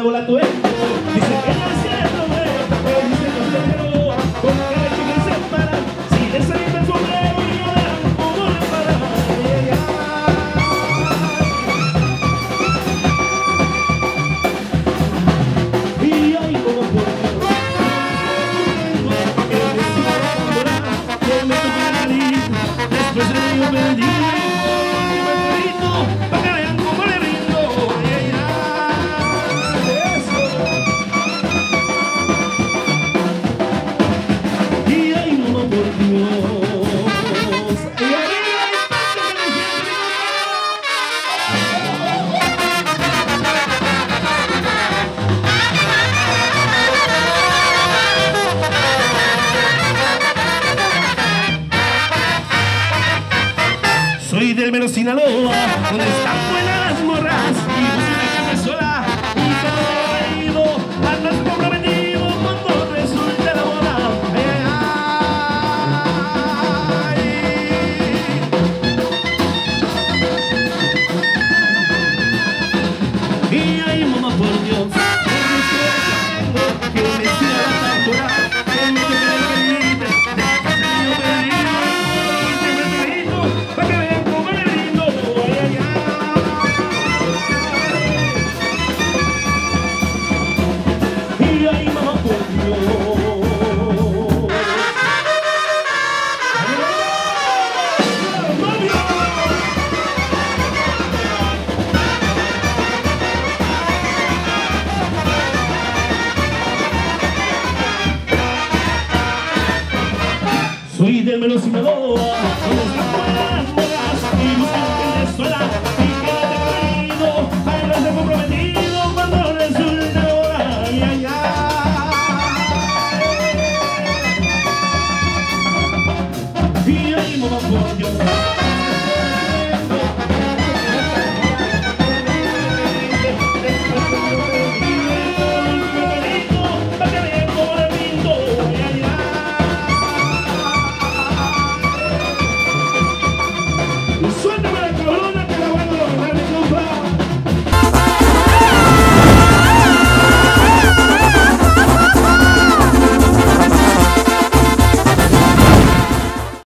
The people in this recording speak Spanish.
benevolatuer Soy del Mero Sinaloa, donde están buenas las morras. Soy del velocidad, donde están todas las y.